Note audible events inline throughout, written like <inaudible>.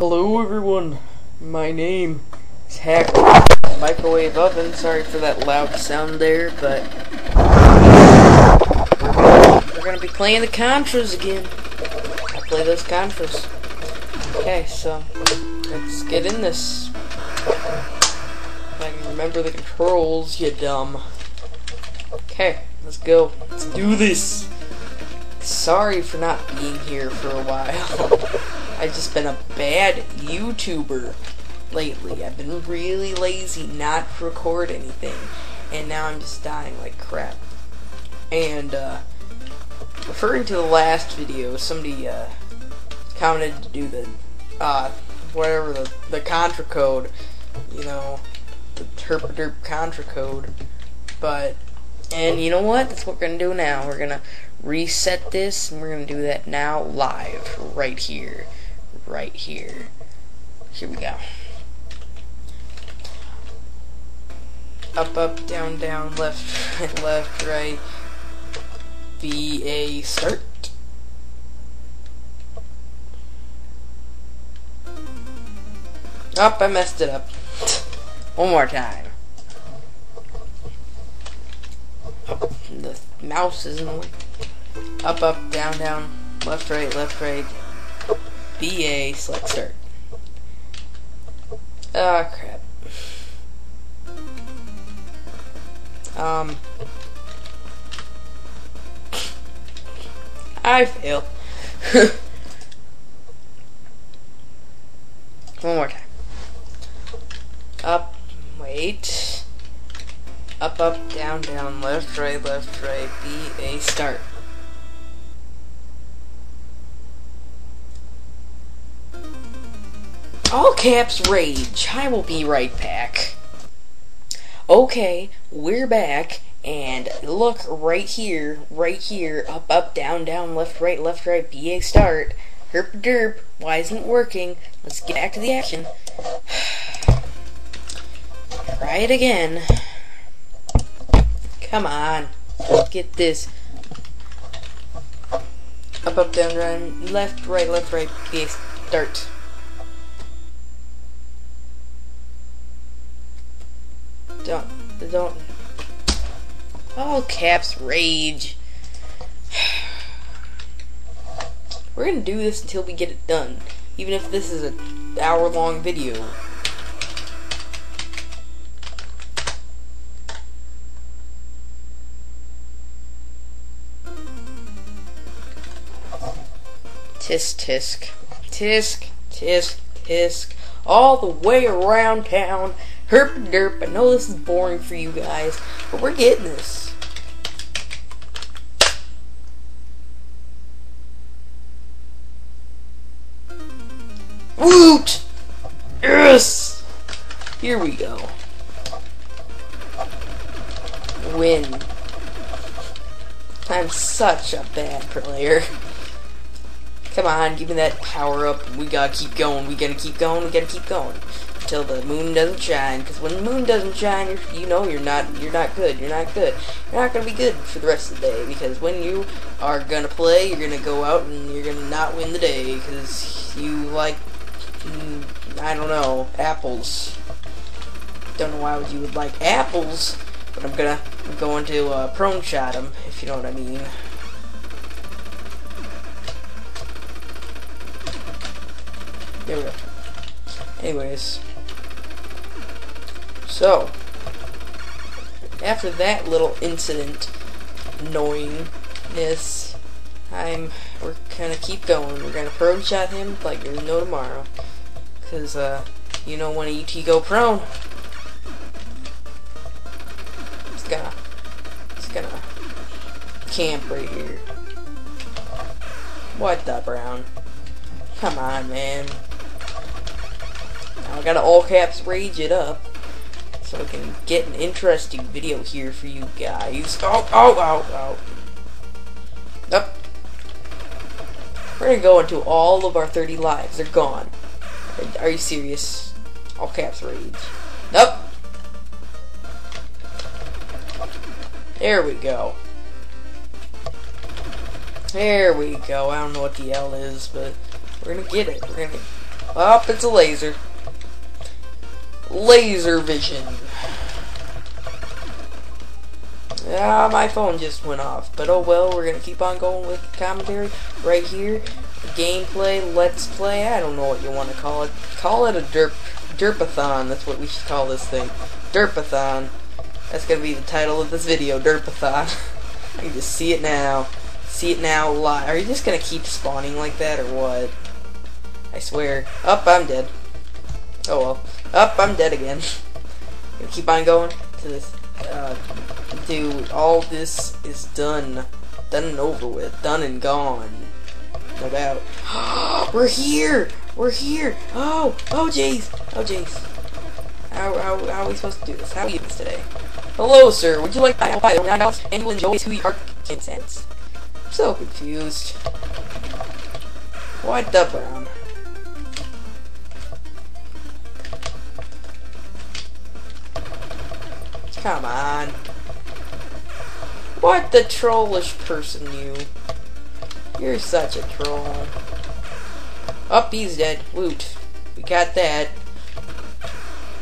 Hello everyone, my name is Hacked Microwave Oven. Sorry for that loud sound there, but we're gonna be playing the Contras again. I play those Contras. Okay, so let's get in this. If I can remember the controls, you dumb. Okay, let's go. Let's do this. Sorry for not being here for a while. <laughs> I've just been a bad YouTuber lately. I've been really lazy not to record anything. And now I'm just dying like crap. And, uh, referring to the last video, somebody, uh, commented to do the, uh, whatever, the, the Contra code. You know, the Terp Contra code. But, and you know what? That's what we're gonna do now. We're gonna reset this, and we're gonna do that now live, right here right here. Here we go. Up, up, down, down, left, <laughs> left, right. BA start. Up, I messed it up. <laughs> One more time. Oh, the mouse is in the way. Up, up, down, down, left, right, left, right. BA select start. Ah, oh, crap. Um. I fail. <laughs> One more time. Up, wait. Up, up, down, down, left, right, left, right, B, A, start. All caps rage. I will be right back. Okay, we're back, and look right here, right here, up, up, down, down, left, right, left, right, BA start. Herp derp. Why isn't it working? Let's get back to the action. <sighs> Try it again. Come on. Get this. Up, up, down, down, left, right, left, right, BA start. Caps rage. <sighs> We're gonna do this until we get it done. Even if this is an hour long video. Tisk tisk. Tisk tisk tisk. All the way around town. Herp derp. I know this is boring for you guys, but we're getting this. Woot! Yes! Here we go. Win. I'm such a bad player. Come on, give me that power up. We gotta keep going. We gotta keep going. We gotta keep going until the moon doesn't shine. Because when the moon doesn't shine, you know you're not you're not good. You're not good. You're not gonna be good for the rest of the day. Because when you are gonna play, you're gonna go out and you're gonna not win the day because you like I don't know apples. Don't know why you would like apples, but I'm gonna I'm going to uh, prone shot him, if you know what I mean. There we go. Anyways. So, after that little incident, annoyingness, I'm, we're gonna keep going. We're gonna prone shot him like there's no tomorrow. Cause, uh, you know when ET go prone, it's gonna, it's gonna camp right here. What the brown? Come on, man. Now I gotta all caps rage it up so I can get an interesting video here for you guys. Oh, oh, oh, oh. Yep. We're gonna go into all of our 30 lives. They're gone. Are you serious? All caps rage. Nope. There we go. There we go. I don't know what the L is, but we're gonna get it. We're gonna Up, it's a laser. Laser vision. Ah, my phone just went off. But oh well, we're gonna keep on going with commentary right here. Gameplay, let's play. I don't know what you want to call it. Call it a derp derpathon. That's what we should call this thing. Derpathon. That's gonna be the title of this video. Derpathon. <laughs> Can just see it now. See it now live. Are you just gonna keep spawning like that or what? I swear. Up, I'm dead. Oh well. Up, I'm dead again. <laughs> Keep on going to this. Uh, dude, all this is done. Done and over with. Done and gone. No doubt. Uh, <gasps> we're here! We're here! Oh! Oh, jeez! Oh, jeez. How, how, how are we supposed to do this? How are you this today? Hello, sir. Would you like to buy nine dollars and you enjoy two art cents? I'm so confused. What the brown? Come on. What the trollish person you? You're such a troll. Up, he's dead. Woot. We got that.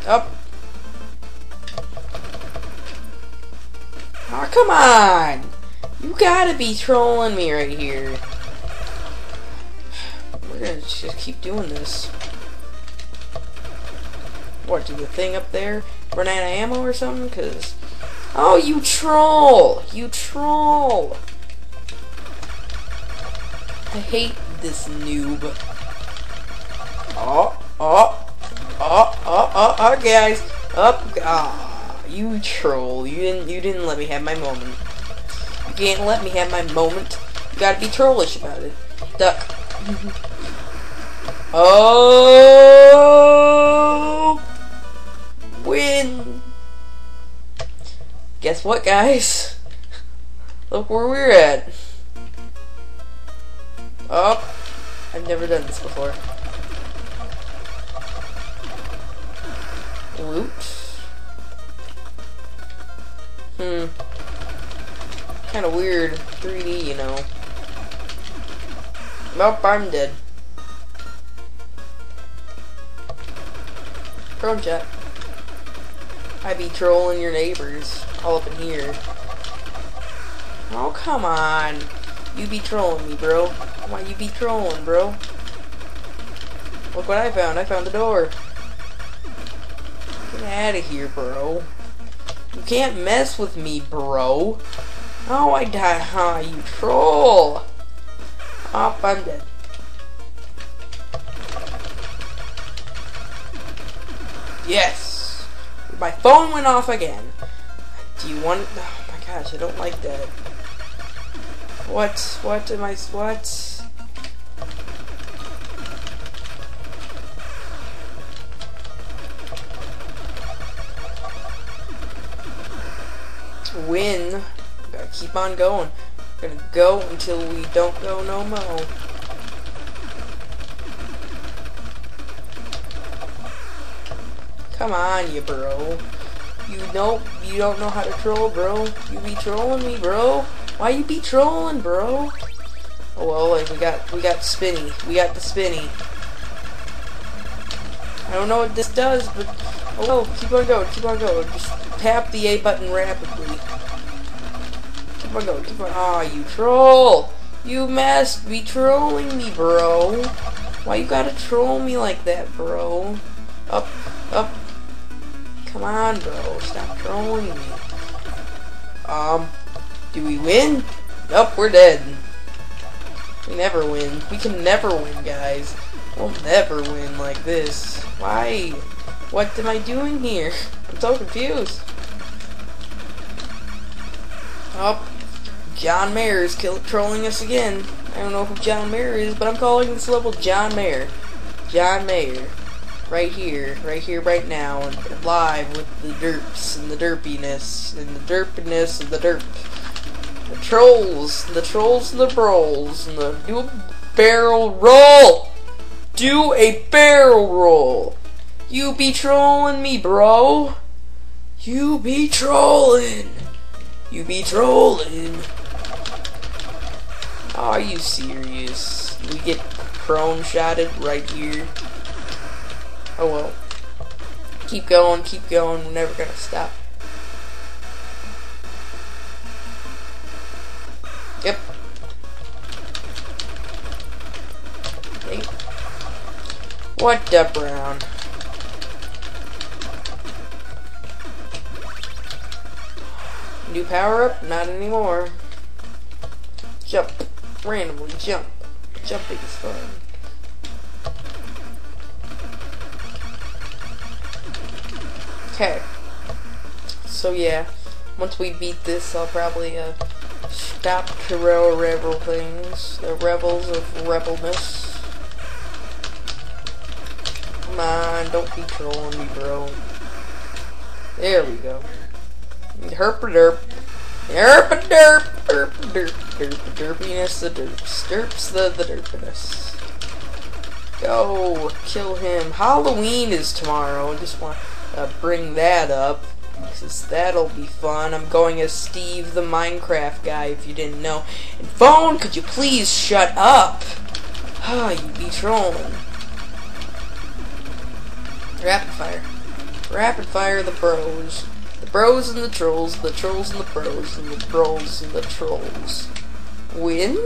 Up. Oh, come on! You gotta be trolling me right here. We're gonna just keep doing this. What, do the thing up there run out of ammo or something? Cause... Oh, you troll! You troll! Hate this noob. Oh, oh, oh, oh, oh, oh, guys. Up, ah, you troll. You didn't, you didn't let me have my moment. You can't let me have my moment. You gotta be trollish about it. Duck. <laughs> oh! Win! Guess what, guys? <laughs> Look where we're at. Oh, I've never done this before. Loot. Hmm. Kind of weird. 3D, you know. Nope, I'm dead. Prone shot. I be trolling your neighbors all up in here. Oh, come on. You be trolling me, bro. Why you be trolling, bro? Look what I found. I found the door. Get out of here, bro. You can't mess with me, bro. Oh, I die. Huh, you troll. Up, I'm dead. Yes. My phone went off again. Do you want... Oh my gosh, I don't like that. What? What am I... What? win. Gotta keep on going. Gonna go until we don't go no more. Come on, you bro. You don't you don't know how to troll, bro. You be trolling me, bro. Why you be trolling, bro? Oh well, like we got we got spinny. We got the spinny. I don't know what this does, but oh well, keep on going, keep on going. Just tap the A button rapidly. Keep on going, keep on. Aw, oh, you troll! You must be trolling me, bro. Why you gotta troll me like that, bro? Up, up. Come on, bro. Stop trolling me. Um, do we win? Nope, we're dead. We never win. We can never win, guys. We'll never win like this. Why? What am I doing here? <laughs> I'm so confused. Oh, John Mayor is trolling us again. I don't know who John Mayor is, but I'm calling this level John Mayor. John Mayor. Right here, right here, right now, live with the derps and the derpiness, and the derpiness of the derp. The trolls, the trolls and the brawls, and the do a barrel roll! Do a barrel roll! You be trolling me, bro! You be trolling! You be trolling. Are you serious? We get prone shotted right here. Oh well. Keep going, keep going, we're never gonna stop. Yep. Okay. What the brown? New power up? Not anymore. Jump. Randomly jump. Jumping is fun. Okay. So yeah, once we beat this, I'll probably uh, stop Hero Revel things. The revels of rebelness. Come on, don't be trolling me, bro. There we go. Herp a derp. Herp a derp. Herp a derp. Derp a derpiness the derps. Derps the the derpiness. Go kill him. Halloween is tomorrow. I just want to bring that up. Because that'll be fun. I'm going as Steve the Minecraft guy, if you didn't know. And phone, could you please shut up? <sighs> Ah, you be trolling. Rapid fire. Rapid fire the bros. The bros and the trolls, the trolls and the bros, and the bros and the trolls. Win?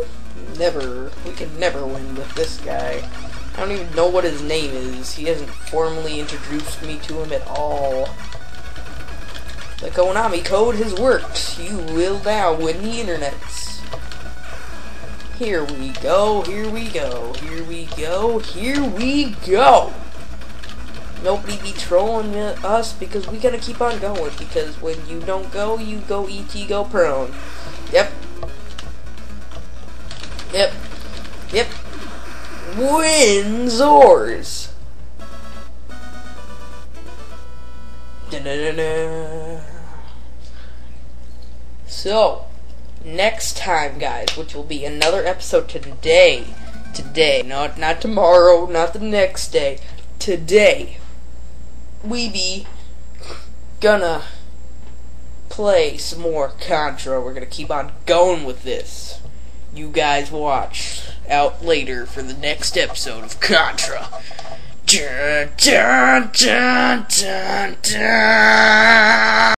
Never. We can never win with this guy. I don't even know what his name is. He hasn't formally introduced me to him at all. The Konami code has worked. You will now win the internets. Here we go, here we go, here we go, here we go! Nobody be trolling us because we gotta keep on going because when you don't go, you go ET go prone. Yep. Yep. Yep. Windsors. Da -da -da so, next time, guys, which will be another episode today. Today, not not tomorrow, not the next day. Today, we be gonna play some more Contra. We're gonna keep on going with this. You guys watch out later for the next episode of Contra. Dun, dun, dun,